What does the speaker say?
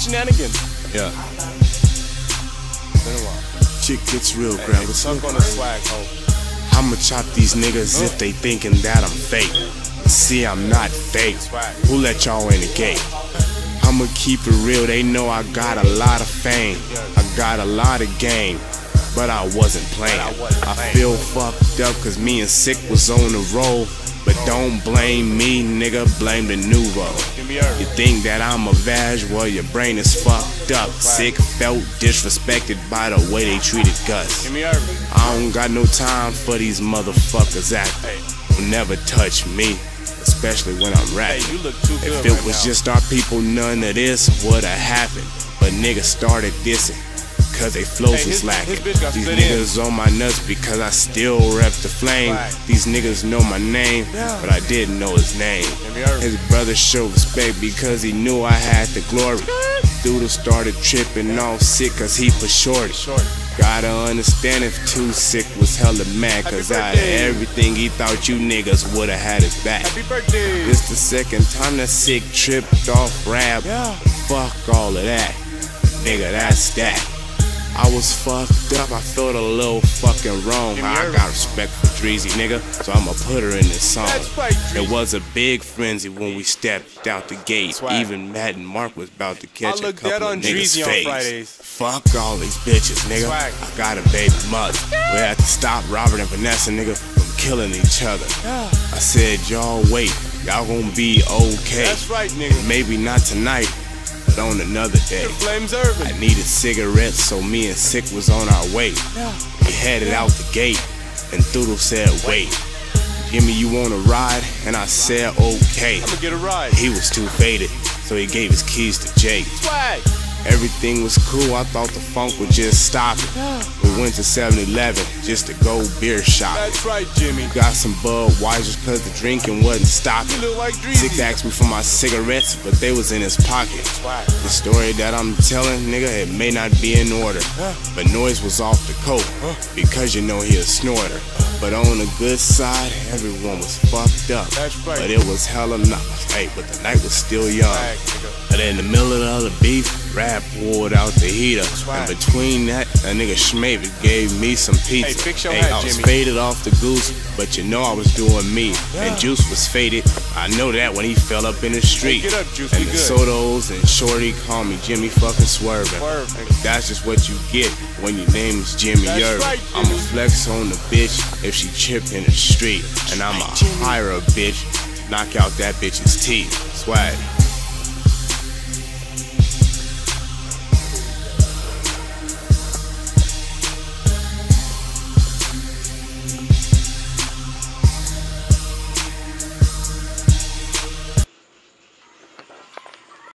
Shenanigans. Yeah. It's Been a while. Shit gets real, Hey, grab it. suck on the swag, ho. I'ma chop these niggas if they thinking that I'm fake. See, I'm not fake. Who let y'all in the gate? I'ma keep it real, they know I got a lot of fame. I got a lot of game, but I wasn't playing. I wasn't I playing. feel fucked up cause me and Sick was on the roll. But don't blame me, nigga, blame the. Give You think that I'm a vag? Well, your brain is fucked up. Sick felt disrespected by the way they treated Gus. Give me her. I don't got no time for these motherfuckers acting. Will never touch me, especially when I'm rapping. you look too good. If it was just our people, none of this would have happened. But niggas started dissing, cause they flows Hey, was his- lacking. his bitch got These split in. niggas on my nuts because I still rep the flame. Right. These niggas know my name, Yeah. but I didn't know his name. Give me her. His brother showed respect because he knew I had the glory. Doodle started tripping off sick cause he for shorty. Short. Gotta understand if Too Sick was hella mad Cause out of everything he thought you niggas would've had his back Happy birthday. This the second time that Sick tripped off rap Yeah. Fuck all of that Nigga, that's that I was fucked up, I felt a little fucking wrong I got respect for Dreezy, nigga So I'ma put her in this song It was a big frenzy when we stepped out the gate. Even Matt and Mark was about to catch a couple of niggas' Dreezy face Fuck all these bitches, nigga. Swag. I got a baby mother. We had to stop Robert and Vanessa, nigga, from killing each other. I said, y'all wait. Y'all gonna be okay. That's right, nigga. Maybe not tonight, on another day. I needed cigarettes, so me and Sick was on our way. We headed out the gate, and Doodle said, wait. Jimmy, you wanna ride? And I said, okay. I'ma get a ride. He was too faded, so he gave his keys to Jake. Swag. Everything was cool, I thought the funk would just stop it. We went to 7 Eleven just to go beer shopping. That's right, Jimmy. Got some Budweisers cause the drinking wasn't You stopping. look like Dreezy. asked me for my cigarettes, but they was in his pocket. The story that I'm telling, nigga, it may not be in order. But noise was off the coat because you know he a snorter. But on the good side, everyone was fucked up. But it was hella nice. Hey, but the night was still young. But in the middle of the beef, rap poured out the heater. And between that, that nigga Schmavid gave me some pizza. Hey, fix your Hey, hat, I was Jimmy. faded off the goose, but you know I was doing me. Yeah. And Juice was faded. I know that when he fell up in the street. get up, Juice, And the. Sotos and Shorty call me Jimmy fucking Swerving. Swerve. That's just what you get when your name is Jimmy That's Irvin. right, I'ma flex on the bitch if she trip in the street. And I'ma hire a bitch knock out that bitch's teeth. Swag.